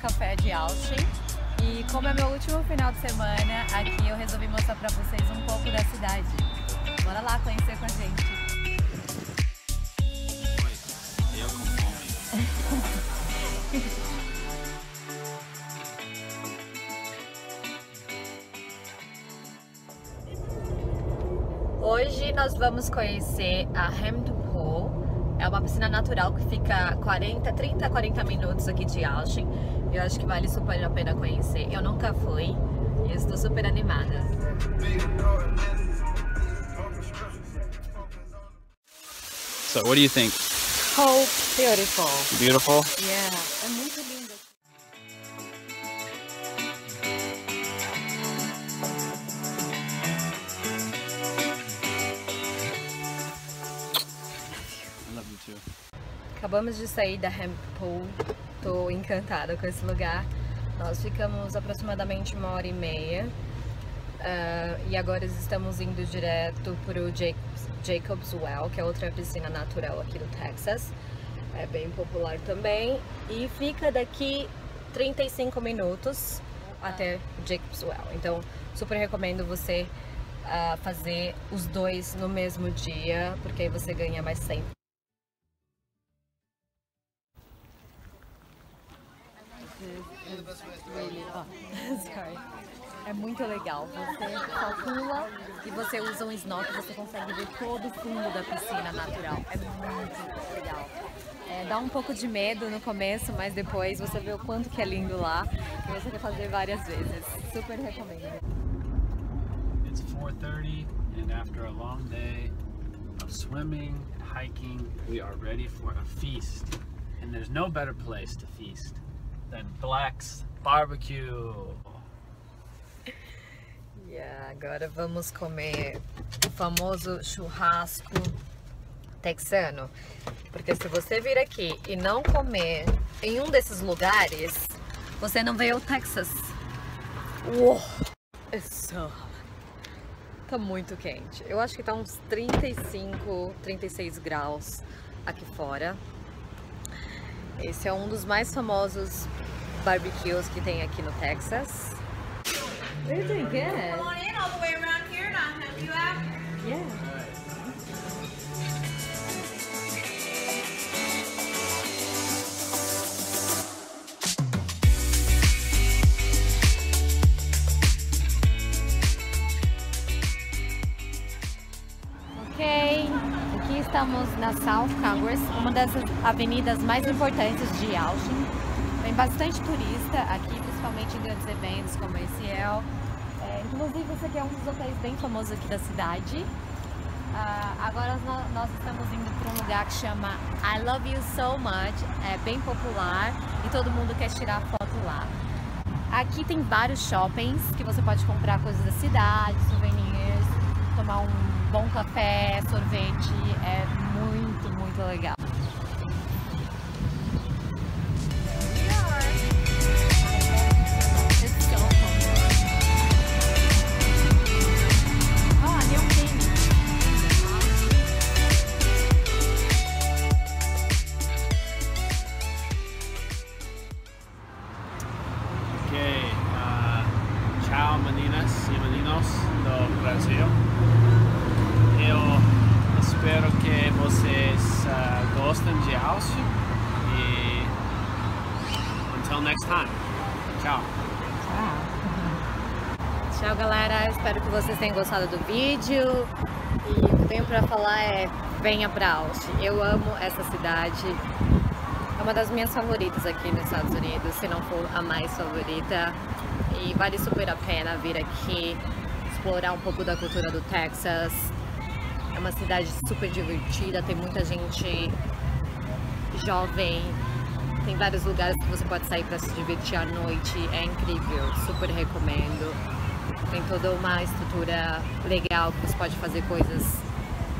café de Austin. E como é meu último final de semana aqui, eu resolvi mostrar pra vocês um pouco da cidade. Bora lá conhecer com a gente. Oi, eu com fome. Hoje nós vamos conhecer a Hampton Pool. É uma piscina natural que fica 40, 30, 40 minutos aqui de Austin. Eu acho que vale super a pena conhecer. Eu nunca fui e estou super animada. So, what do you think? Oh, beautiful. Beautiful? Yeah, é muito lindo. Acabamos de sair da Hemp Pool. Tô encantada com esse lugar. Nós ficamos aproximadamente uma hora e meia. Ah, e agora estamos indo direto para o Jacobs, Jacobs Well, que é outra piscina natural aqui do Texas. É bem popular também. E fica daqui 35 minutos até Jacobs Well. Então, super recomendo você ah, fazer os dois no mesmo dia, porque aí você ganha mais tempo. Sorry. É muito legal. Você pula e você usa um snorkel, você consegue ver todo o fundo da piscina natural. É muito legal. É, dá um pouco de medo no começo, mas depois você vê o quanto que é lindo lá e você quer fazer várias vezes. Super recomendo. It's 4.30 and after a long day of swimming hiking, we are ready for a feast. And there's no better place to feast than Black's Barbecue. E agora vamos comer o famoso churrasco texano. Porque se você vir aqui e não comer em um desses lugares, você não veio ao Texas. Uou! Isso. Tá muito quente. Eu acho que tá uns 35, 36 graus aqui fora. Esse é um dos mais famosos barbecues que tem aqui no Texas. You're doing good. Come on in all the way around here and I'll help you out. Yeah. Estamos na South Congress, uma das avenidas mais importantes de Austin. Tem bastante turista aqui, principalmente em grandes eventos como esse é. É, inclusive, esse aqui é um dos hotéis bem famosos aqui da cidade. Ah, agora nó- nós estamos indo para um lugar que chama I Love You So Much, é bem popular e todo mundo quer tirar foto lá. Aqui tem vários shoppings que você pode comprar coisas da cidade, souvenirs, tomar um bom café, sorvete, é muito, muito legal. It's tchau meninas e meninos do Brasil. Eu espero que vocês ah, gostem de Austin e until next time. Tchau. Tchau, galera. Espero que vocês tenham gostado do vídeo. E o que eu tenho pra falar é: venha pra Austin. Eu amo essa cidade. É uma das minhas favoritas aqui nos Estados Unidos, se não for a mais favorita. E vale super a pena vir aqui, explorar um pouco da cultura do Texas. É uma cidade super divertida, tem muita gente jovem, tem vários lugares que você pode sair para se divertir à noite, é incrível, super recomendo. Tem toda uma estrutura legal que você pode fazer coisas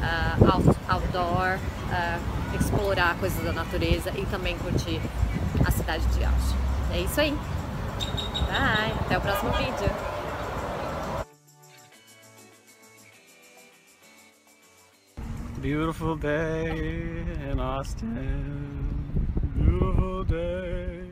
ah, out- outdoor, ah, explorar coisas da natureza e também curtir a cidade de Austin. É isso aí. Bye, até o próximo vídeo. Beautiful day in Austin. Beautiful day.